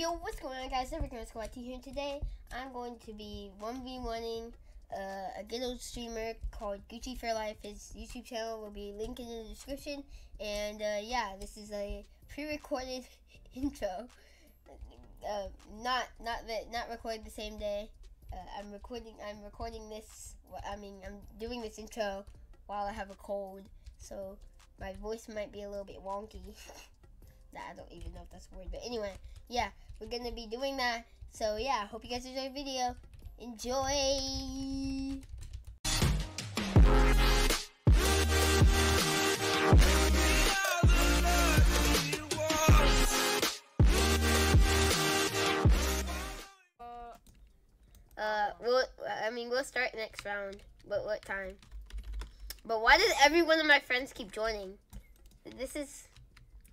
Yo, what's going on guys? Squad T here today. I'm going to be 1v1ing uh, a good old streamer called Gucci for Life. His YouTube channel will be linked in the description. And uh, yeah, this is a pre-recorded intro. Uh, not not that not recorded the same day. Uh, I'm recording I'm recording this I mean I'm doing this intro while I have a cold. So my voice might be a little bit wonky. I don't even know if that's a word. But anyway, yeah, we're to be doing that. So, yeah, hope you guys enjoy the video. Enjoy! Uh, we'll, I mean, we'll start next round. But what time? But why does every one of my friends keep joining? This is...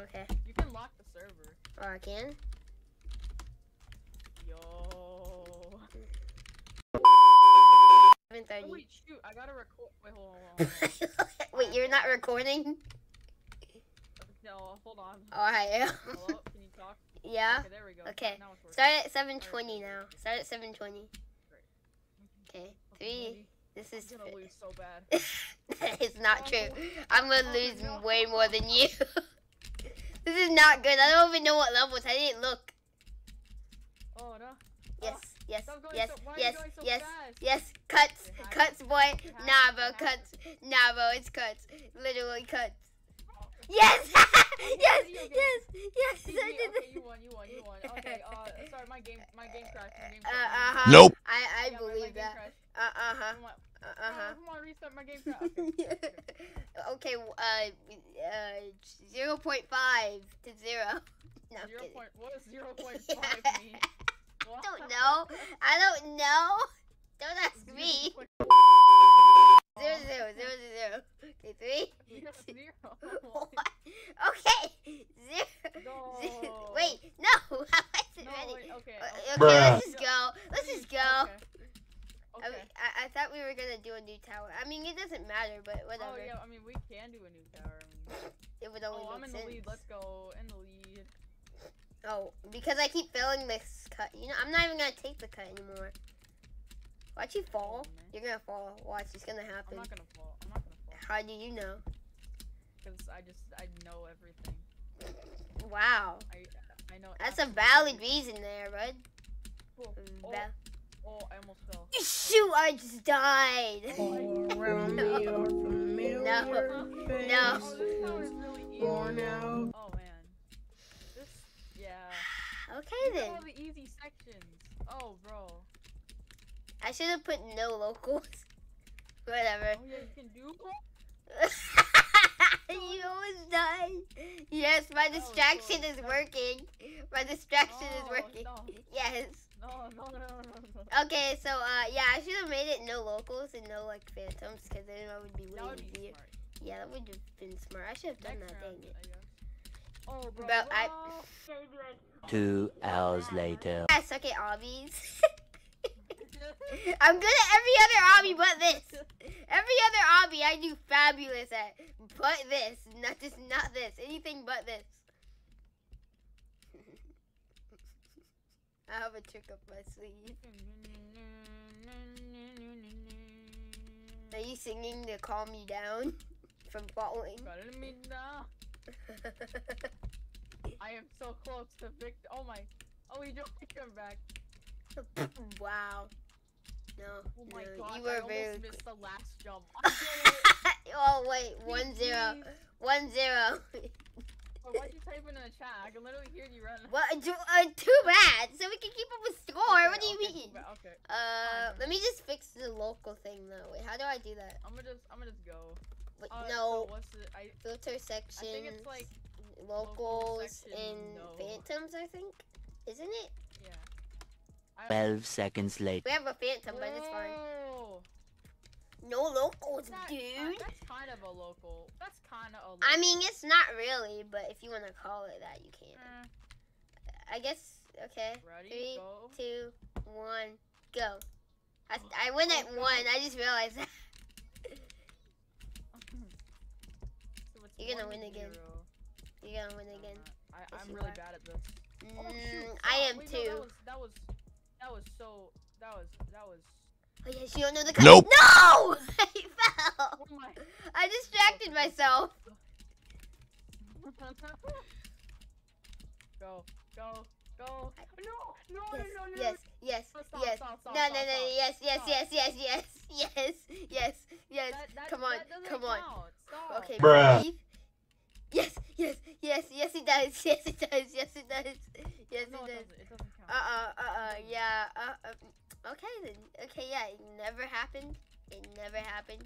Okay. Can lock the server. Oh, I can? Yo. 7.30. Oh, wait, shoot. I gotta record. Wait, hold on. Hold on. Wait, you're not recording? no, hold on. Oh, I am. Hello? Can you talk? yeah? Okay, there we go. Okay. Now. Start at 7.20 now. Start at 7.20. Okay. Three. This is... I'm gonna lose so bad. it's not true. I'm gonna Oh, lose no. way more than you. this is not good. I don't even know what levels. I didn't look. Oh, no. Yes, yes, yes, so- why are you yes, so yes, fast? yes. Cuts, Okay, cuts, boy. Hi. Nah, bro, cuts. Nah, bro, it's cuts. Literally cuts. Oh, Yes, yes, you okay? yes, yes. see I me? did Okay, it. you won, you won, you won. Okay, uh, sorry, my game, my game crashed. My game Uh, crashed. uh-huh. Nope. I, I Yeah, my- my believe game that. crashed. Uh, uh-huh. Come on, Uh, uh, uh-huh. come on, restart my game crashed. Okay. okay, uh, uh, 0 0.5 to 0. No, I'm Zero kidding. point. What does zero point five mean? I don't know. I don't know. Don't ask me. Zero, zero, zero, zero. Okay, three. Zero, zero. One. Okay. Zero. No. zero. Wait, no. I wasn't No, ready. wait, okay. Uh, okay. Okay, Bruh. let's just go. Let's just go. Okay. I, Okay. I, I thought we were gonna do a new tower. I mean, it doesn't matter, but oh, whatever. Oh yeah, I mean we can do a new tower. I mean, It would only oh, I'm in the lead. Let's go in the lead. Oh, because I keep failing this cut. You know, I'm not even gonna take the cut anymore. Watch you fall. Oh. You're gonna fall. Watch, it's gonna happen. I'm not gonna fall. I'm not gonna fall How do you know? because I just I know everything. Wow, I I know. that's a valid reason there, bud. Oh, oh, Val- oh, I almost fell. Shoot, I just died. around me are familiar No. Oh, No. this is really easy. Out. Oh man. This yeah. Okay Look then. all the easy sections. Oh bro. I should have put no locals. Whatever. Oh yeah, you can do. you almost died. Yes, my was distraction close. is working. My distraction is oh, working. no. Yes. No, no, no, no, no. Okay, so uh, yeah, I should have made it no locals and no like phantoms, because then I would be way would be easier. Yeah, that would have been smart. I should have done Next that. round, Dang it. I. Oh, bro. Bro, I- wow. Two hours later. I suck at obbies. I'm good at every other obby but this. Every other obby I do fabulous at, but this, not just not this, anything but this. I have a trick up my sleeve. Are you singing to calm you down from falling? Calling me now. I am so close to victory. Oh my. Oh, he just come back. wow. No, Oh my no, god. you I almost very. missed the last jump. I did it. oh wait, one zero, one zero. Oh, why'd you type in the chat? I can literally hear you run. Well, do- Uh, too bad. So we can keep up with score. Okay, what do you okay, mean? too Okay. Uh, Fine. let me just fix the local thing though. Wait, how do I do that? I'm gonna just. I'm gonna just go. Wait, Uh, no, So what's it? I. filter section? I think it's like. locals, section, and no. phantoms. I think, isn't it? Yeah. Twelve seconds later. We have a phantom, but it's fine. No locals, That- dude. uh, that's kind of a local. That's kind of a local. I mean, it's not really, but if you want to call it that, you can. Eh, I guess. Okay. ready? Three, go. two, one, go. I, I win at Oh, one. I just realized that. So You're gonna one win again. zero. You're gonna win I'm again. I, I'm really are. bad at this. Oh, Mm, I am wait, too. No, that was that was that was so that was that was. Oh yes, you don't know the cut. Nope. No! I fell. Oh. I distracted myself. go go go. No no no Yes, no no. yes, yes, Stop, stop, yes. stop, stop, No, no, no, stop. yes, yes, yes, yes, yes, yes, yes, yes. That, that, Come on, that doesn't come on. Stop. Okay, Bruh. breathe. Yes, yes, yes, yes, it does. Yes, it does. Yes, it does. Yes, No, it it does. doesn't. It doesn't count. Uh, uh, uh, uh, yeah. Uh, uh, okay then. Okay, yeah. It never happened. It never happened.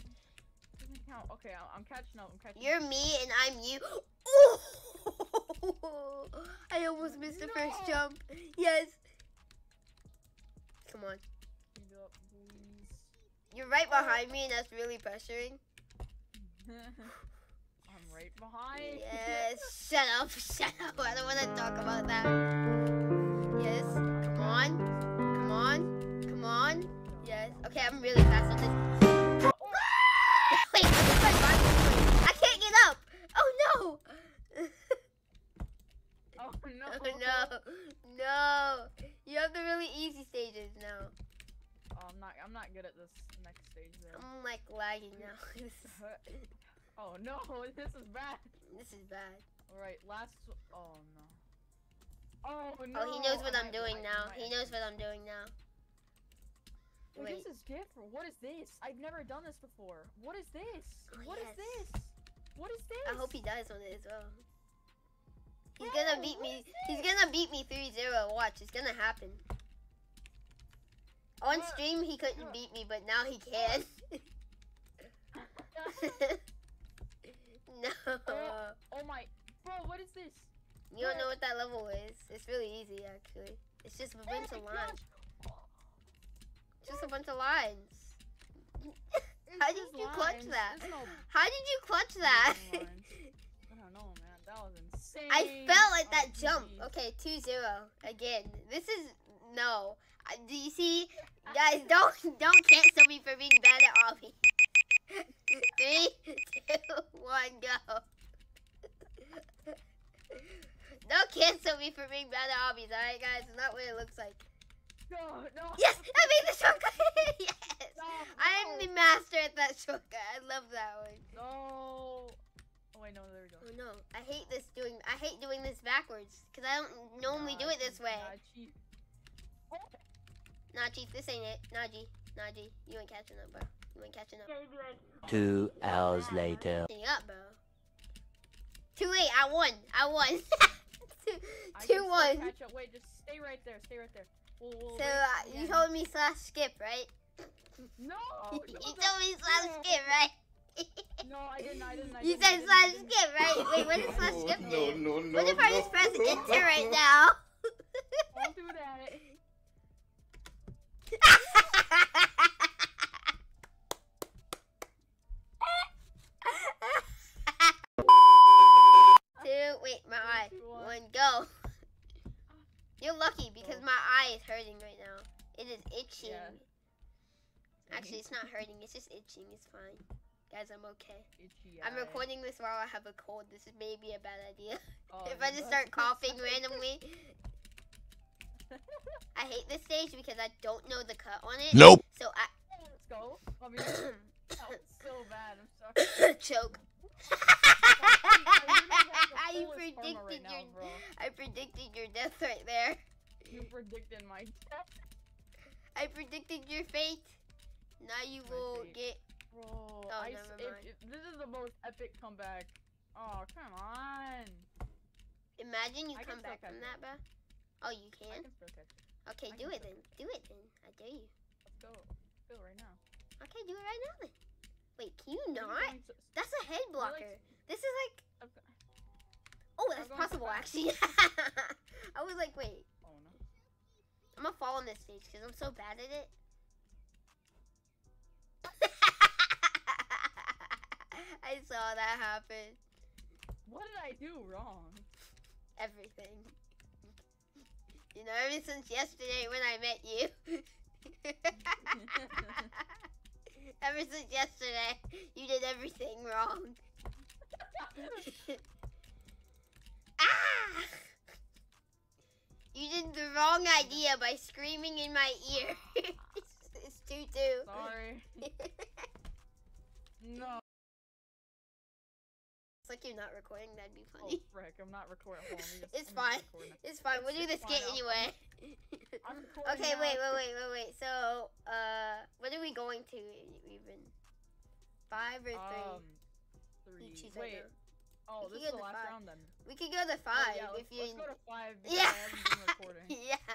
Doesn't count. Okay, I'm catching up. I'm catching You're up. me and I'm you. Oh! I almost missed the first jump. Yes. Come on. Up. You're right oh. behind me, and that's really pressuring. I'm right behind. Yes. Shut up. Shut up. I don't want to talk about that. Okay, I'm really fast on this. Wait, what is my body doing? I can't get up. Oh no. Oh no. Oh no. No. You have the really easy stages now. Oh, I'm not. I'm not good at this next stage though. I'm like lagging now. oh no, this is bad. this is bad. All right, last. Oh no. Oh no. Oh, he knows what I I'm doing I now. He knows what I'm doing now. Wait, Wait. this is different. What is this? I've never done this before. What is this? Oh, What is yes. this? What is this? I hope he dies on it as well. He's Bro, gonna beat me. He's gonna beat me 3-0. Watch, it's gonna happen. On What? stream, he couldn't What? beat me, but now he can. no. oh my, bro, what is this? You don't know what that level is. It's really easy, actually. It's just a bunch oh of lines. Just a bunch of lines. How did you clutch that? No How did you clutch that? I don't know, man. That was insane. I fell at that Oh, jump. geez. Okay, 2-0 again. This is no. I- Do you see, guys? Don't don't cancel me for being bad at obby. Three, two, one, go. Don't cancel me for being bad at obbies, alright, guys? It's not what it looks like. No, no. Yes, I made the shortcut. yes, No, I am the master at that shortcut. I love that one. No. Oh wait, no, there we go. Oh no, I hate this doing. I hate doing this backwards because I don't normally do it this cheat, way. Nah, cheat. Oh, Nah, this ain't it. Najee, Najee, you ain't catching up, bro. You ain't catching up. Two hours later. Catching up, bro. Too late. I won. I won. two, I two one. Catch up. Wait, just stay right there. Stay right there. We'll, we'll So uh, to you told me slash skip, right? No. you no, told me slash no. skip, right? No, I didn't. I didn't. I you didn't, I said slash skip, right? Wait, what does slash skip do? no, no, What if I just press enter right now? Don't do that. Two, wait, my eye. Three, two, one. One, go. You're lucky because my eye is hurting right now. It is itching. Yeah. Actually, it's not hurting. It's just itching. It's fine. Guys, I'm okay. Itchy I'm eye. recording this while I have a cold. This is maybe a bad idea. Oh, if I just start coughing randomly. I hate this stage because I don't know the cut on it. Nope. So I Let's go. I mean, so bad. I'm sorry. choke. I you literally have the fullest karma predicted right now, your bro. I predicted your death right there. You predicted my death, I predicted your fate. Now you will get bro. Oh, I, never if, mind. if, this is the most epic comeback. Oh, come on. Imagine you I come back from that, bro. Oh, you I can? can. Okay, I do it then. Do it then. I dare you. Let's go. Let's go right now. Okay, do it right now then. Wait, can you not? That's a head blocker. This is like. Oh, that's possible actually. I was like, wait. I'm gonna fall on this stage because I'm so bad at it. I saw that happen. What did I do wrong? Everything. You know, ever since yesterday when I met you. ever since yesterday, you did everything wrong. You did the wrong idea by screaming in my ear. it's, it's two two. Sorry. No. It's like you're not recording. That'd be funny. Oh funny. frick! I'm not recording. Just- It's fine. just record now. It's fine. We'll do It's this skit anyway. I'm okay, now. wait, wait, wait, wait, wait. So, uh, what are we going to even? Five or three? Um, three. choose Wait. now. Oh, this is the last five. round then. We could go to Oh, five yeah, if you. let's go to five Yeah. I haven't been recording. yeah.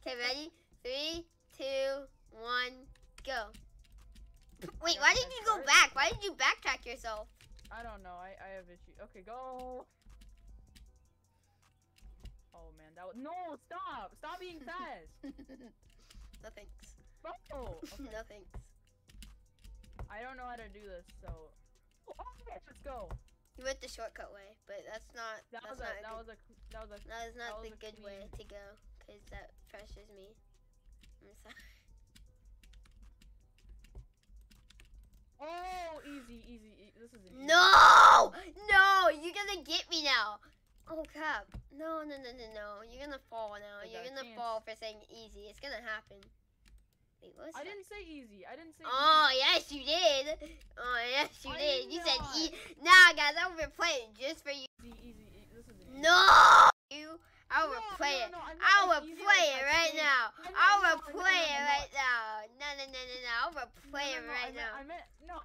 Okay, ready? Three, two, one, go. Wait, why did you go back? Why did you backtrack yourself? I don't know. I, I have issues. Okay, go. Oh man, that was no. Stop! Stop being fast. no thanks. No. Okay. No thanks. I don't know how to do this, so. Oh, oh okay, let's go. You went the shortcut way, but that's not. That that's was a. not. That a was a. That was a. good, that is not that the a good way to go, cause that pressures me. I'm sorry. Oh, easy, easy. This is easy. No! No! You're gonna get me now! Oh crap. No, no, no, no, no. You're gonna fall now. I You're gonna fall for saying easy. It's gonna happen. Wait, what I didn't say easy. I didn't say. Oh, yes, you did. Oh, yes, you I did. You said not. e. Nah, guys, I'll replay it just for you. easy, easy. This is easy. No! You. I'll No, replay no, it. no, I meant I'll like easy, replay it right said. now. I meant- I'll no, no, replay it right now. No, no, no, no, no. I'll replay No, it right I now. I meant no.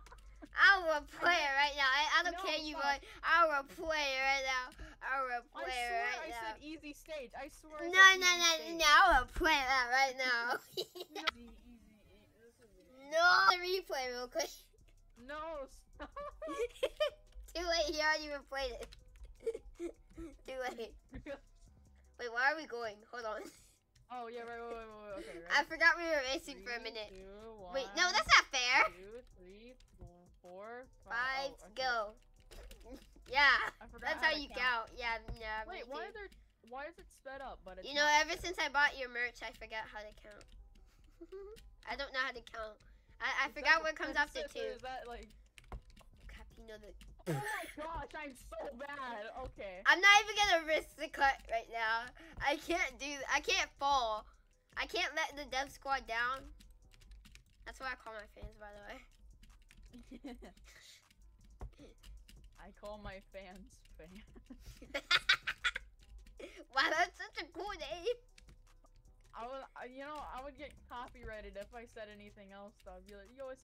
I'll replay it right now. I, I don't No, care you fuck. run. I'll replay it right now. I replay swear right I now. said easy stage. I swear. No, said no, no, stage. no. I'll replay that right now. Easy, easy. This is an- no, replay real quick. No. Stop. Too late. He already replayed it. Too late. Wait, where are we going? Hold on. oh yeah, right, wait, wait, wait, wait. Okay, I forgot we were racing for a minute. two, Wait, no, that's not fair. Two, three, four, four, Five, oh, I go. Yeah, that's how to you count. Yeah, yeah. me Wait, why too. are there? Why is it sped up? But it's You know, ever since? I bought your merch, I forgot how to count. I don't know how to count. I, I forgot what comes after two. Is that like? Crap, you know the. Oh my gosh, I'm so bad. Okay. I'm not even gonna risk the cut right now. I can't do. I can't fall. I can't let the dev squad down. That's what I call my fans, by the way. I call my fans fans. wow, that's such a cool name. I would, I, you know, I would get copyrighted if I said anything else. Though. I'd be like, yo, it's.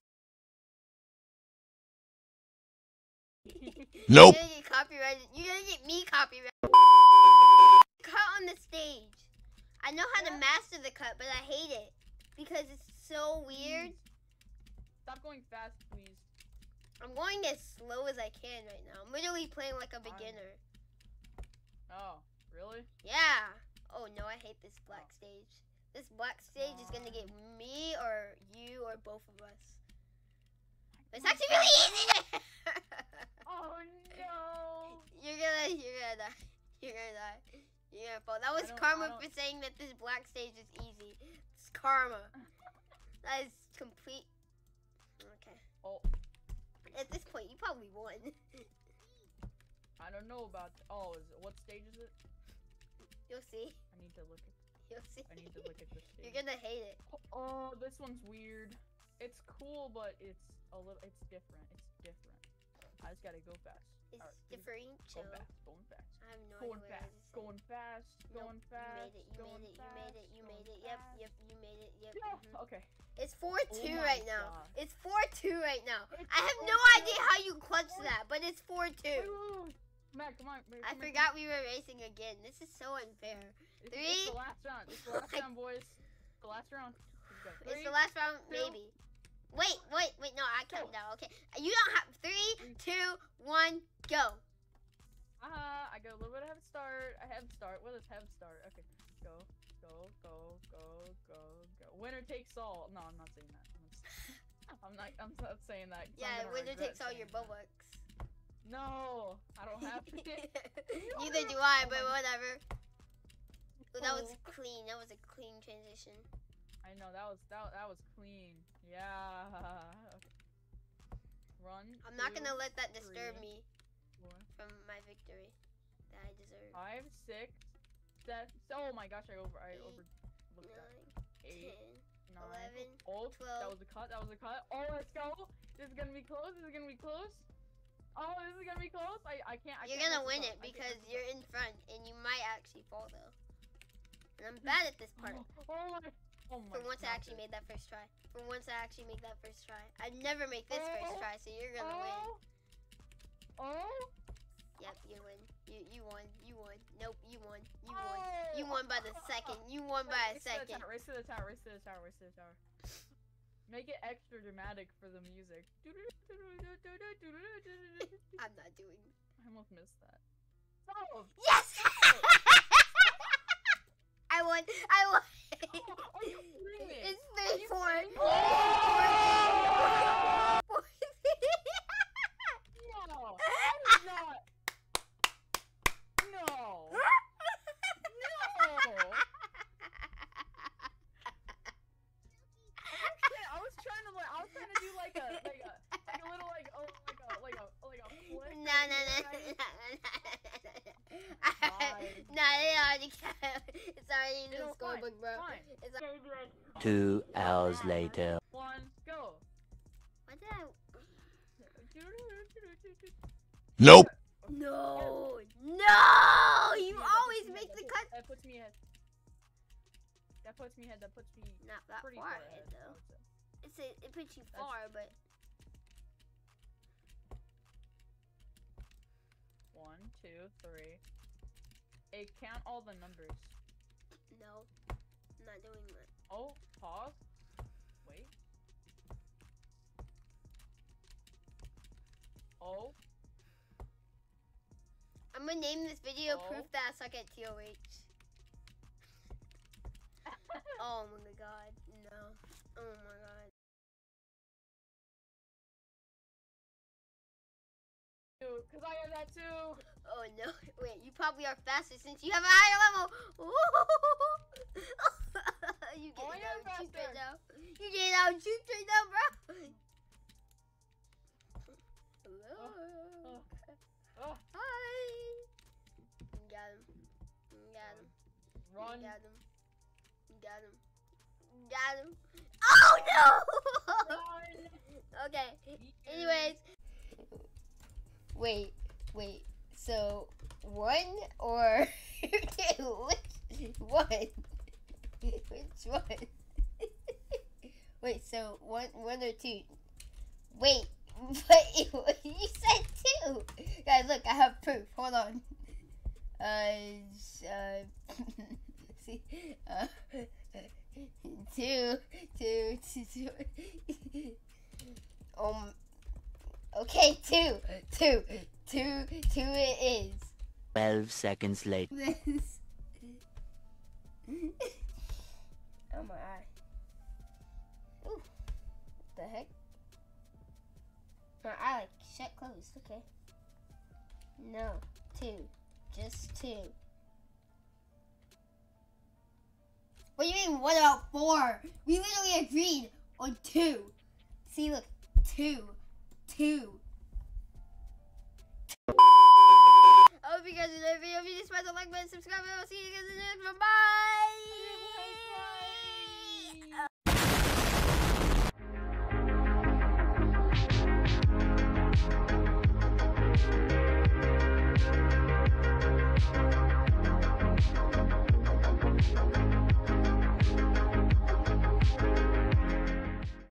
Nope. You're gonna get copyrighted. You're gonna get me copyrighted. Cut on the stage. I know how to master the cut, but I hate it because it's so weird. Stop going fast, please. I'm going as slow as I can right now. I'm literally playing like a beginner. Oh, really? Yeah. Oh no, I hate this black oh. stage. This black stage is gonna get oh. me or you or both of us. It's actually really easy. Oh no. You're gonna, you're gonna die. You're gonna die. You're gonna fall. That was karma for saying that this black stage is easy. It's karma. That is complete. Oh, At this point, you probably won. I don't know about. Oh, is it, what stage is it? You'll see. I need to look at. You'll see. I need to look at this stage. You're gonna hate it. Oh, oh, this one's weird. It's cool, but it's a little. It's different. It's different. I just gotta go fast. It's Alright, differential. Go fast. Going fast. I have no Going idea fast. is. Going fast. Nope, Going fast. You made it. You made it. You made it. You made it. Yep. Yep. You made it. Yep. Yeah. mhm. Okay. It's four two my right now. It's four two right now. It's I have 4-2. no idea how you clutched that, but it's 4 2. wait, wait, wait. Matt, come on. I come here, forgot we were racing again. This is so unfair. It's, Three. It's the last round. It's the last round, boys. The last round. Let's. It's the last round, two, maybe. Wait, wait, wait. No, I count down. Okay, you don't have three, two, one, go. Ah, I got a little bit of head start. I have start. What is head start? Okay, go, go, go, go, go, go. Winner takes all. No, I'm not saying that. I'm not- I'm not. I'm not saying that. Yeah, winner takes all your bullocks. No, I don't have to. Neither do I, Oh but whatever. Ooh, that was Oh. clean. That was a clean transition. I know that was that. That was clean. Yeah. Okay. Run. I'm not gonna let that disturb three, me from my victory that I deserve. five, six, seven. Oh my gosh, I over I over looked at Nine, eight, ten. nine. 11, oh, that was a cut. That was a cut. Oh, let's go. This is gonna be close. This is gonna be close. Oh, this is gonna be close. I I can't. I You're can't gonna win it up. I can't because you're in front and you might actually fall though. And I'm bad at this part. Oh my. Oh my. For once I actually made that first try. For once I actually made that first try. I never make this first Oh. try, so you're gonna win. Oh, Oh. Oh. Yep, you win. You you won. You won. Nope, you won. You oh. won. You won by the second. You won by a second. Race to the tower. Race to the tower. Race to the tower. Make it extra dramatic for the music. I'm not doing. I almost missed that. Oh, Yes! I won. I won. Oh, are you kidding me? it's three four. Trying to like, I was trying to do like a, like a, like a little like, oh, like a, like a, like a flip. No, no, no, no, right? no, Fine. no, it already It's already in the It'll- fine, scorebook, bro. fine. It's already Two hours later. One, go. What did I? Nope. No, no! You That puts always me make ahead, the that cut. puts- That puts me ahead. That puts me ahead. That puts me Not that pretty far far ahead ahead. I though. It's a, it puts you That's- far, but One, two, three. Hey, count all the numbers. no, I'm not doing that. Oh, pause. Wait. Oh. I'm gonna name this video Oh. "Proof That I Suck at TOH." Oh my god, no. Oh my god. Because I have that too. Oh no. Wait, you probably are faster since you have a higher level. you oh, get Oh, it am out, faster. right now. You get it out, shoot right now, bro. Oh, Hello. oh. Oh, Hi. You got him. You got him. run. You got him. You got him. You got him. Oh no! Run. okay. Anyways. Wait, wait. So one or two? Which one? Which one? wait. So one, one or two? Wait. But you said two. Guys, look. I have proof. Hold on. Uh. uh see. Uh. Two, two, two, two. Um. Okay, two, two, two, two. It is. Twelve seconds later. Oh my eye. Ooh. What the heck? My eye like shut closed. Okay. No. Two. Just two. What do you mean, what about four? We literally agreed on two. See, look. Two. Two. I hope you guys enjoyed the video. If you just smash the like button, subscribe, and I'll see you guys in the next one. Bye!